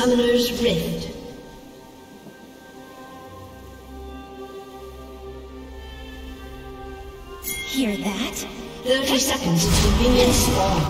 Summoner's Rift. Hear that? 30 seconds until minions spawn.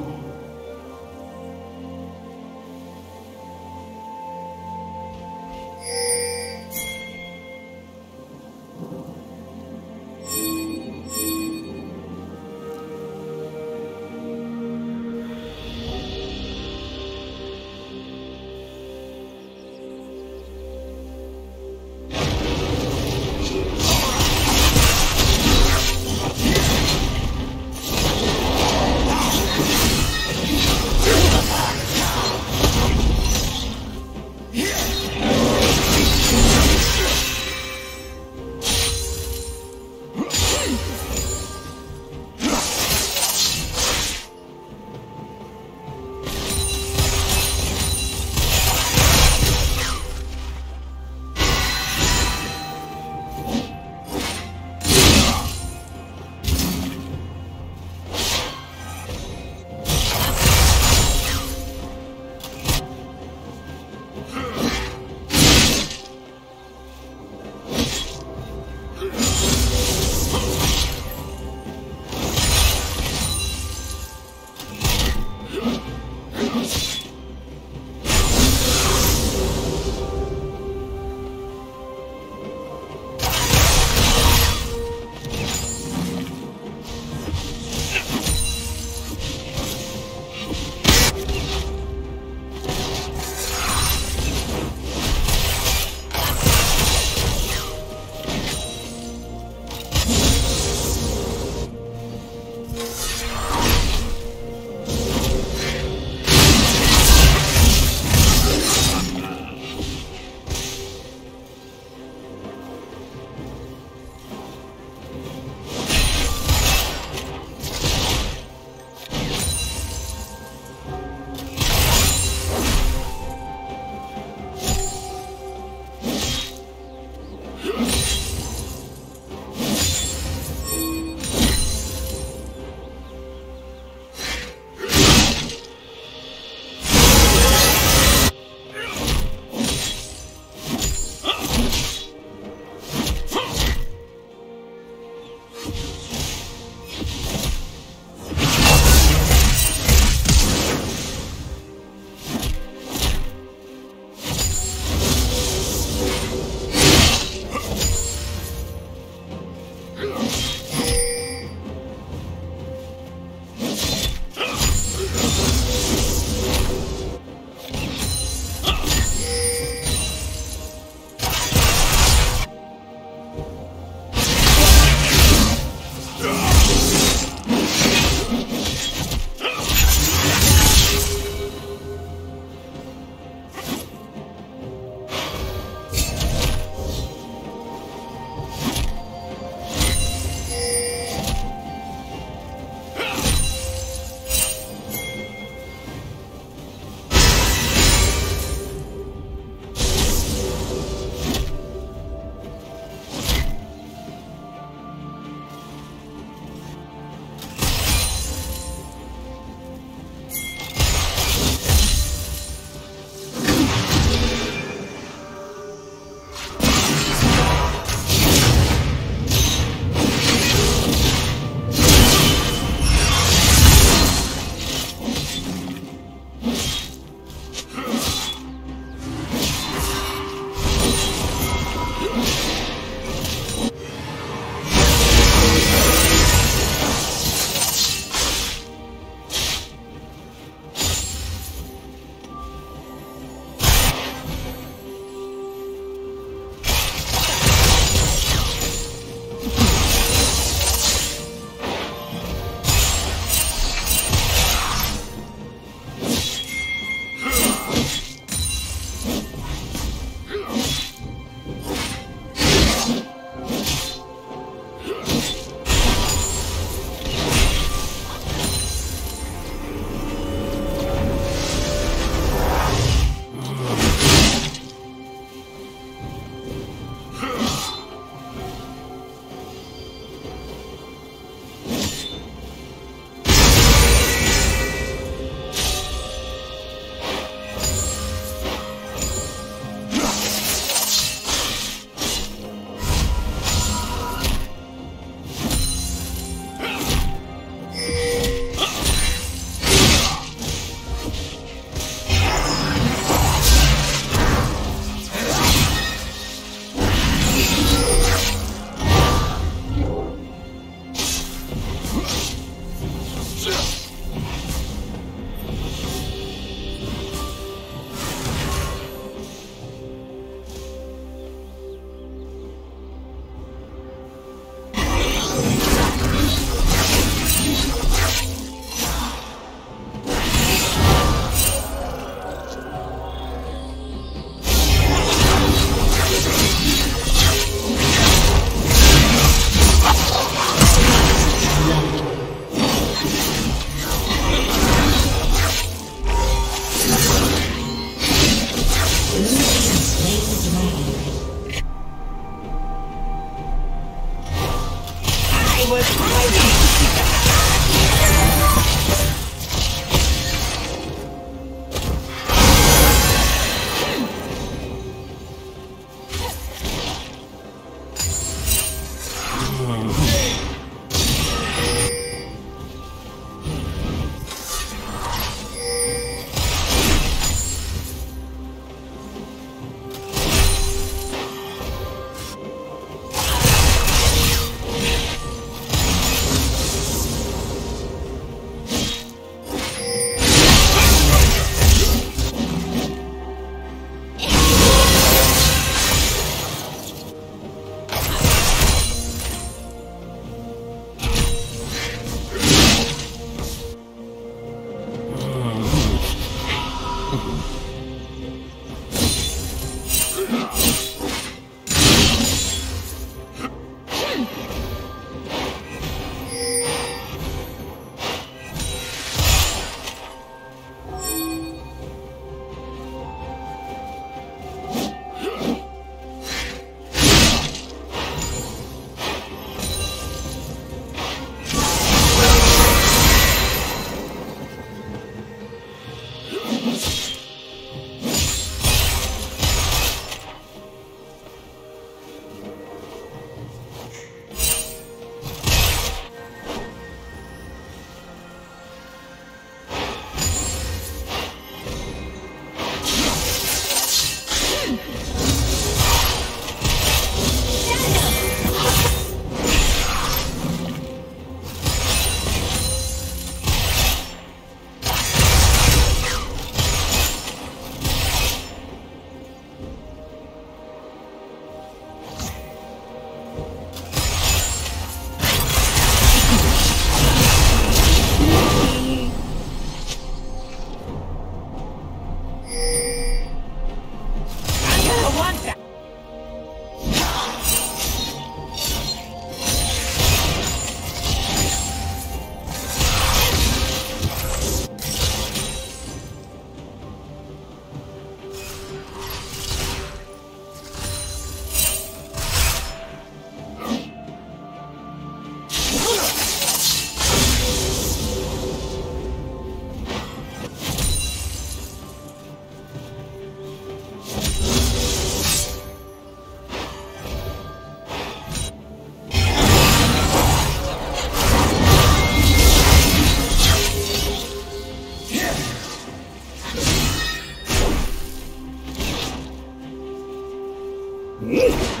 Mm-hmm.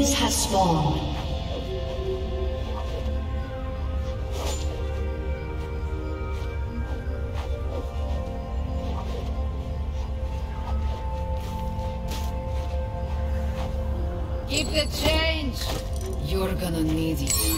Minions have spawned. Keep the change. You're gonna need it.